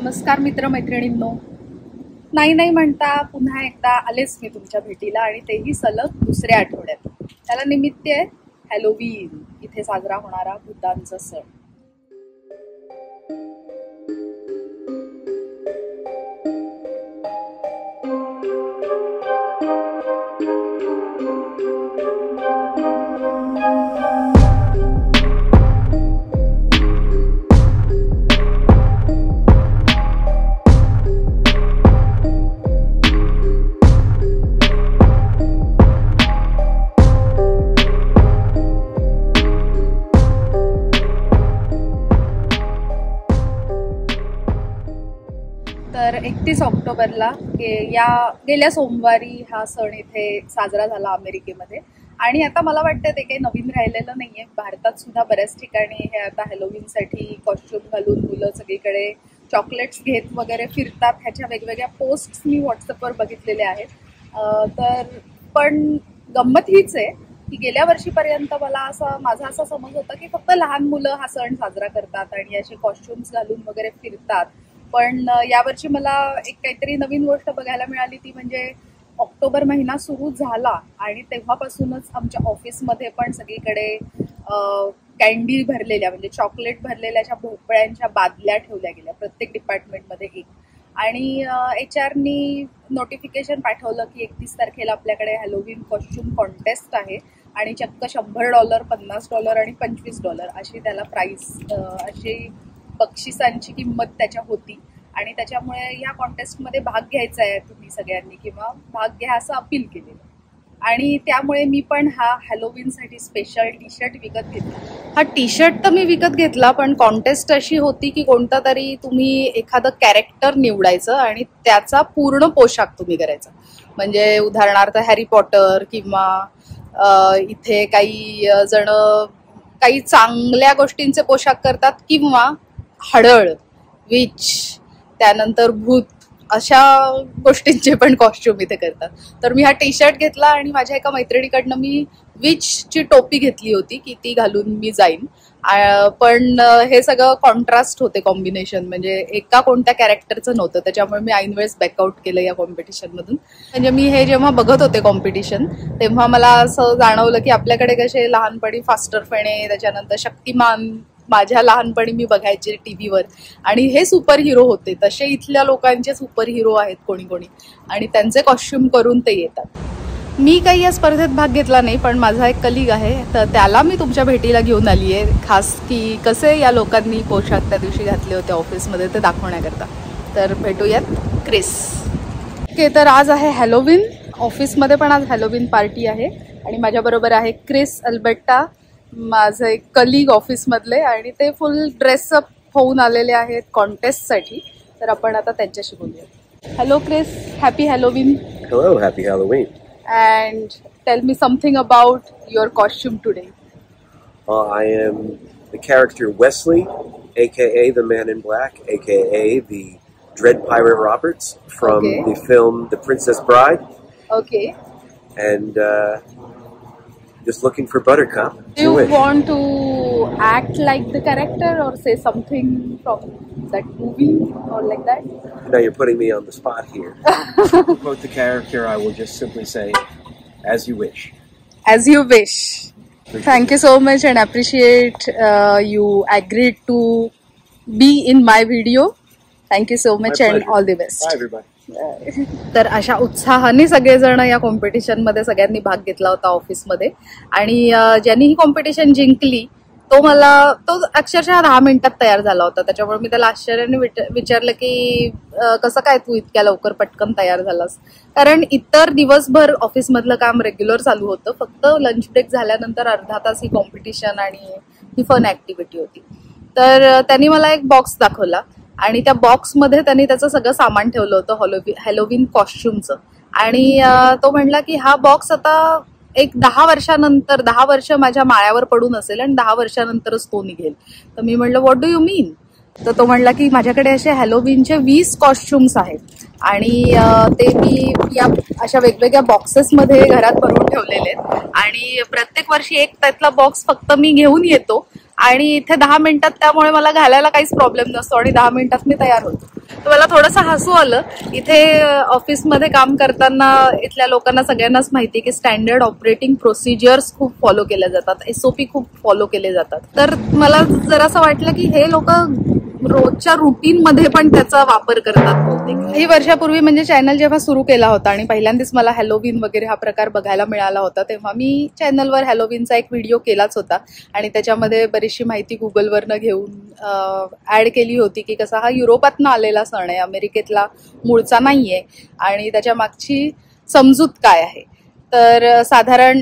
नमस्कार मित्र मैत्रिणींनो नाही नाही म्हणता पुन्हा एकदा आलेच मी तुमच्या भेटीला आणि तेही सलग दुसऱ्या आठवड्यात. त्याला निमित्त आहे हॅलोवीन इथे साजरा होणारा बुद्धांचा सण. एकतीस ऑक्टोबरला गे- या गेल्या सोमवारी हा सण इथे साजरा झाला अमेरिकेमध्ये. आणि आता मला वाटतं ते काही नवीन राहिलेलं नाहीये. भारतात सुद्धा बऱ्याच ठिकाणी हे आता हॅलोविनसाठी कॉस्ट्युम घालून मुलं सगळीकडे चॉकलेट्स घेत वगैरे फिरतात. ह्याच्या वेगवेगळ्या पोस्ट्स मी व्हॉट्सअपवर बघितलेले आहेत. तर पण गंमत हीच आहे की गेल्या वर्षीपर्यंत मला असा माझा असा समज होता की फक्त लहान मुलं हा सण साजरा करतात आणि असे कॉस्ट्युम्स घालून वगैरे फिरतात. पण यावर्षी मला एक काहीतरी नवीन गोष्ट बघायला मिळाली ती म्हणजे ऑक्टोबर महिना सुरू झाला आणि तेव्हापासूनच आमच्या ऑफिसमध्ये पण सगळीकडे कॅन्डी भरलेल्या म्हणजे चॉकलेट भरलेल्या ज्या भोपळ्यांच्या बादल्या ठेवल्या गेल्या प्रत्येक डिपार्टमेंटमध्ये एक. आणि एच आरनी नोटिफिकेशन पाठवलं की एकतीस तारखेला आपल्याकडे हॅलोविन कॉस्ट्युम कॉन्टेस्ट आहे आणि चक्क शंभर डॉलर पन्नास डॉलर आणि पंचवीस डॉलर अशी त्याला प्राईस अशी बक्षिसांची किंमत त्याच्या होती. आणि त्याच्यामुळे या कॉन्टेस्टमध्ये भाग घ्यायचा आहे तुम्ही सगळ्यांनी किंवा भाग घ्या असं अपील केलेलं. आणि त्यामुळे मी पण हा हॅलोविनसाठी स्पेशल टी शर्ट विकत घेतला. हा टी शर्ट तर मी विकत घेतला पण कॉन्टेस्ट अशी होती की कोणता तरी तुम्ही एखादं कॅरेक्टर निवडायचं आणि त्याचा पूर्ण पोशाख तुम्ही करायचा. म्हणजे उदाहरणार्थ हॅरी पॉटर किंवा इथे काही जण काही चांगल्या गोष्टींचे पोशाख करतात किंवा हडळ विच त्यानंतर भूत अशा गोष्टींचे पण कॉस्ट्युम इथे करतात. तर मी हा टी शर्ट घेतला आणि माझ्या एका मैत्रिणीकडनं मी विचची टोपी घेतली होती की ती घालून मी जाईन. पण हे सगळं कॉन्ट्रास्ट होते कॉम्बिनेशन म्हणजे एका कोणत्या कॅरेक्टरचं नव्हतं. त्याच्यामुळे मी ऐन वेळेस बॅकआउट केलं या कॉम्पिटिशनमधून म्हणजे मी हे जेव्हा बघत होते कॉम्पिटिशन तेव्हा मला असं जाणवलं की आपल्याकडे कसे लहानपणी फास्टर फेणे त्याच्यानंतर शक्तिमान माझ्या लहानपणी मी बघायचे टीव्हीवर. आणि हे सुपर हिरो होते. तसे इथल्या लोकांचे सुपर हिरो आहेत कोणी कोणी. आणि त्यांचे कॉस्ट्युम करून ते येतात. मी काही या स्पर्धेत भाग घेतला नाही पण माझा एक कलिग आहे. तर त्याला मी तुमच्या भेटीला घेऊन आली आहे खास की कसे या लोकांनी पोशाख त्या दिवशी घातले होते ऑफिसमध्ये ते दाखवण्याकरता. तर भेटूयात क्रिस. ओके तर आज आहे हॅलोविन ऑफिसमध्ये पण आज हॅलोविन पार्टी आहे. आणि माझ्याबरोबर आहे क्रिस अल्बर्टा. माझं एक कलीग ऑफिसमधले आणि ते फुल ड्रेसअप होऊन आलेले आहेत कॉन्टेस्टसाठी तर आपण आता त्यांच्याशी बोलूया hello Chris happy Halloween hello happy Halloween and tell me something about your costume today I am the character Westley A K A the man in black a a the Dread Pirate Roberts from okay. the film The Princess Bride. Okay. And uh, just looking for Buttercup. Do you to win. want to act like the character or say something from that movie or like that? Now you're putting me on the spot here. quote the character, I will just simply say, "As you wish." As you wish. Thank you so much and appreciate uh, you agreed to be in my video. Thank you so much and pleasure. all the best. Bye, everybody. तर अशा उत्साहाने सगळेजण या कॉम्पिटिशनमध्ये सगळ्यांनी भाग घेतला होता ऑफिसमध्ये आणि ज्यांनी ही कॉम्पिटिशन जिंकली तो मला तो अक्षरशः दहा मिनिटात तयार झाला होता. त्याच्यामुळे मी त्याला आश्चर्याने विचारलं की कसं काय तू इतक्या लवकर पटकन तयार झालास? कारण इतर दिवसभर ऑफिसमधलं काम रेग्युलर चालू होतं. फक्त लंच ब्रेक झाल्यानंतर अर्धा तास ही कॉम्पिटिशन आणि ही फन ऍक्टिव्हिटी होती. तर त्यांनी मला एक बॉक्स दाखवला. आणि त्या बॉक्समध्ये त्यांनी त्याचं सगळं सामान ठेवलं होतं हॉलोवी हॅलोविन कॉस्ट्युमचं आणि तो म्हणला की हा बॉक्स आता एक दहा वर्षानंतर दहा वर्ष माझ्या माळ्यावर पडून असेल आणि दहा वर्षानंतरच तो निघेल. तर मी म्हणलं व्हॉट डू यू मीन तर तो म्हणला की माझ्याकडे असे हॅलोविनचे वीस कॉस्ट्युम्स आहेत. आणि ते मी या अशा वेगवेगळ्या बॉक्सेसमध्ये घरात भरून ठेवलेले आहेत. आणि प्रत्येक वर्षी एक त्यातला बॉक्स फक्त मी घेऊन येतो. आणि इथे दहा मिनिटात त्यामुळे मला घालायला काहीच प्रॉब्लेम नसतो आणि दहा मिनिटात मी तयार होतो. तर मला थोडंसं हसू आलं. इथे ऑफिसमध्ये काम करताना इथल्या लोकांना सगळ्यांनाच माहिती की स्टँडर्ड ऑपरेटिंग प्रोसिजर्स खूप फॉलो केल्या जातात. एसओपी खूप फॉलो केले जातात. तर मला जरासं वाटलं की हे लोक रोजच्या रुटीन मध्ये पण त्याचा वापर करतात बहुतेक. काही वर्षापूर्वी म्हणजे चॅनल जेव्हा सुरू केला होता आणि पहिल्यांदाच मला हॅलोविन वगैरे हा प्रकार बघायला मिळाला होता तेव्हा मी चॅनलवर हॅलोविनचा एक व्हिडिओ केलाच होता. आणि त्याच्यामध्ये बरीचशी माहिती गुगलवरनं घेऊन ऍड केली होती की कसा हा युरोपातनं आलेला सण आहे अमेरिकेतला मूळचा नाहीये. आणि त्याच्या मागची समजूत काय आहे? तर साधारण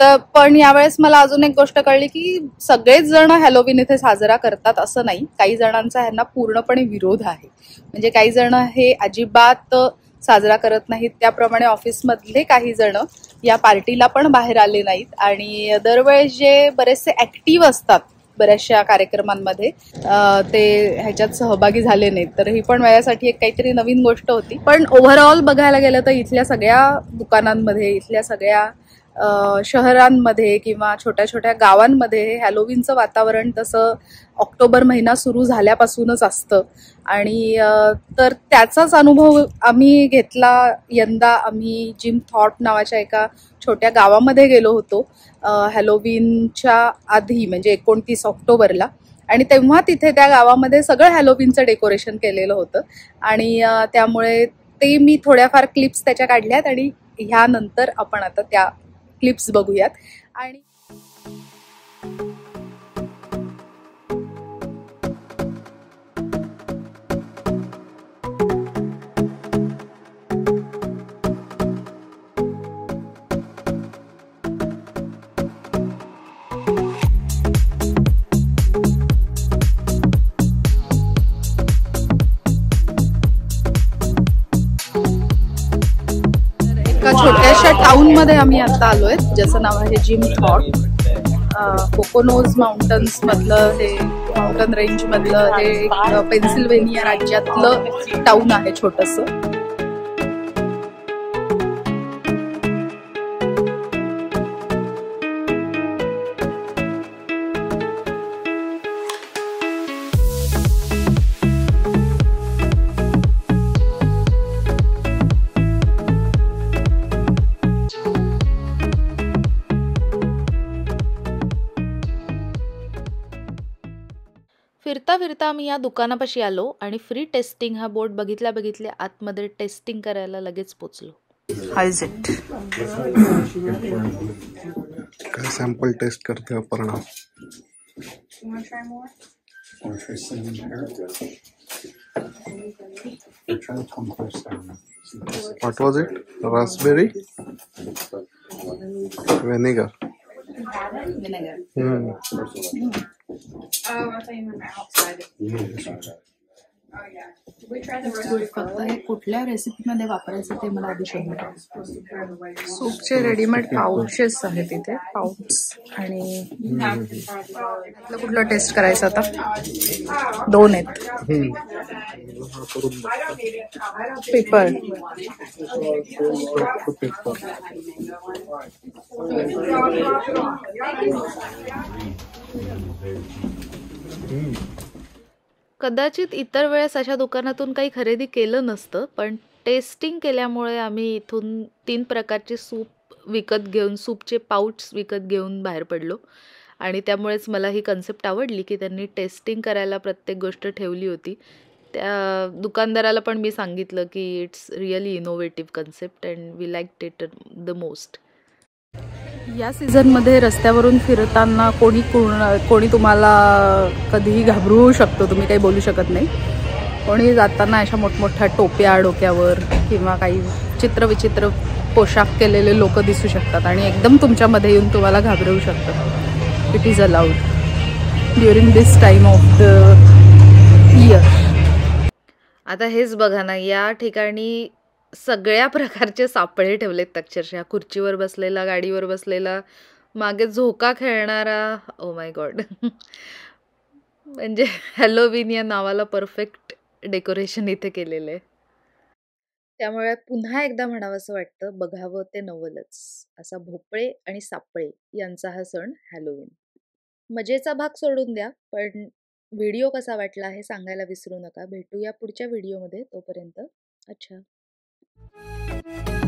तर पण यावेळेस मला अजून एक गोष्ट कळली की सगळेच जण हॅलोविन इथे साजरा करतात असं नाही. काही जणांचा ह्यांना पूर्णपणे विरोध आहे. म्हणजे काही जण हे अजिबात साजरा करत नाहीत. त्याप्रमाणे ऑफिसमधले काही जण या पार्टीला पण बाहेर आले नाहीत. आणि दरवेळेस जे बरेचसे ऍक्टिव्ह असतात बऱ्याचशा कार्यक्रमांमध्ये ते ह्याच्यात सहभागी झाले नाहीत. तर ही पण माझ्यासाठी एक काहीतरी नवीन गोष्ट होती. पण ओव्हरऑल बघायला गेलं तर इथल्या सगळ्या दुकानांमध्ये इथल्या सगळ्या शहरांमध्ये किंवा छोट्या छोट्या गावांमध्ये हॅलोविनचं वातावरण तसं ऑक्टोबर महिना सुरू झाल्यापासूनच असतं. आणि तर त्याचाच अनुभव आम्ही घेतला. यंदा आम्ही जिम थॉट नावाच्या एका छोट्या गावामध्ये गेलो होतो हॅलोविनच्या आधी म्हणजे एकोणतीस ऑक्टोबरला. आणि तेव्हा तिथे त्या गावामध्ये सगळं हॅलोविनचं डेकोरेशन केलेलं होतं. आणि त्यामुळे ते मी थोड्याफार क्लिप्स त्याच्या काढल्यात आणि ह्यानंतर आपण आता त्या क्लिप्स बघूयात. आणि छोट्याशा टाउनमध्ये आम्ही आता आलोय. ज्याचं नाव आहे जिम थॉट. कोकोनोज माउंटन्स मधलं हे माउंटन रेंज मधलं हे पेन्सिल्वेनिया राज्यातलं टाउन आहे छोटस. फिरता फिरता आम्ही या दुकानापाशी आलो आणि फ्री टेस्टिंग हा बोर्ड बघितल्या बघितल्या आतमध्ये टेस्टिंग करायला लगेच पोचलो हाय इट काय सॅम्पल टेस्ट करते Aparna What was it? Raspberry? Vinegar. Hmm. Oh, I thought you meant outside. You mean. हे कुठल्या रेसिपीमध्ये वापरायचं ते मला आधी शोधलं सूपचे रेडीमेड पाऊचेस आहेत इथे पाऊच आणि आपलं कुठलं टेस्ट करायचं आता? दोन आहेत. पेपर पेपर कदाचित इतर वेळेस अशा दुकानातून काही खरेदी केलं नसतं पण टेस्टिंग केल्यामुळे आम्ही इथून तीन प्रकारचे सूप विकत घेऊन सूपचे पाऊच विकत घेऊन बाहेर पडलो. आणि त्यामुळेच मला ही कन्सेप्ट आवडली की त्यांनी टेस्टिंग करायला प्रत्येक गोष्ट ठेवली होती. त्या दुकानदाराला पण मी सांगितलं की it's really innovative concept and we like it the most या सीझनमध्ये रस्त्यावरून फिरताना कोणी कोण कोणी तुम्हाला कधीही घाबरू शकतो तुम्ही काही बोलू शकत नाही. कोणी जाताना अशा मोठमोठ्या टोप्या डोक्यावर किंवा काही चित्रविचित्र पोशाख केलेले लोक दिसू शकतात आणि एकदम तुमच्यामध्ये येऊन तुम्हाला घाबरवू शकतात. It is allowed during this time of the year आता हेच बघा ना या ठिकाणी सगळ्या प्रकारचे सापळे ठेवलेत अक्षरशः. खुर्चीवर बसलेला गाडीवर बसलेला मागे झोका खेळणारा ओ माय गॉड म्हणजे हॅलोविन या नावाला परफेक्ट डेकोरेशन इथे केलेलं आहे. त्यामुळे पुन्हा एकदा म्हणावं असं वाटतं बघावं ते नवलच. असा भोपळे आणि सापळे यांचा हा सण हॅलोविन मजेचा भाग सोडून द्या पण व्हिडिओ कसा वाटला हे सांगायला विसरू नका. भेटूया पुढच्या व्हिडिओमध्ये. तोपर्यंत अच्छा. Thank you.